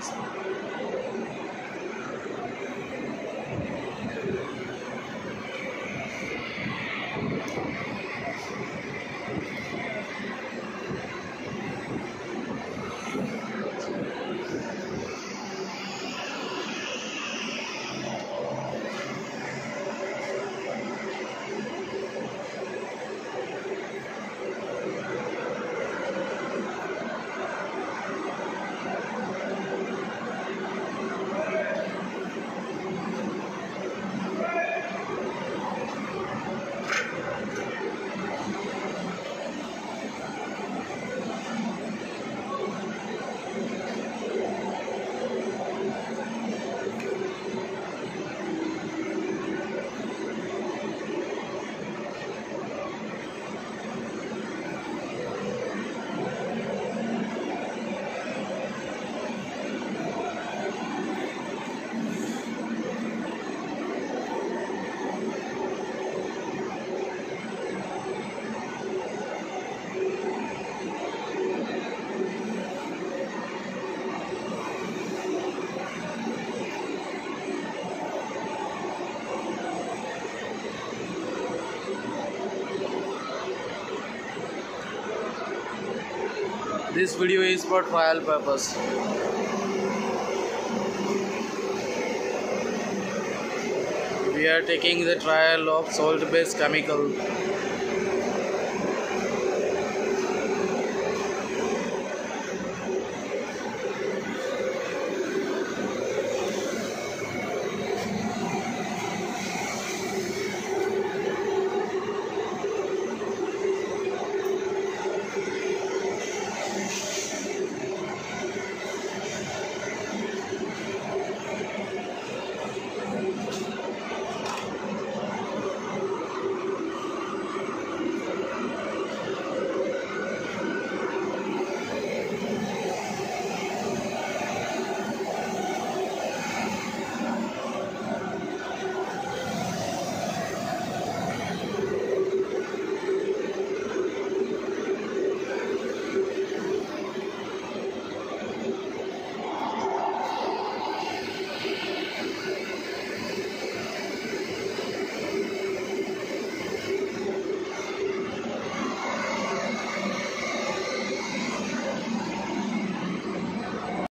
Thanks. This video is for trial purpose. We are taking the trial of salt based chemical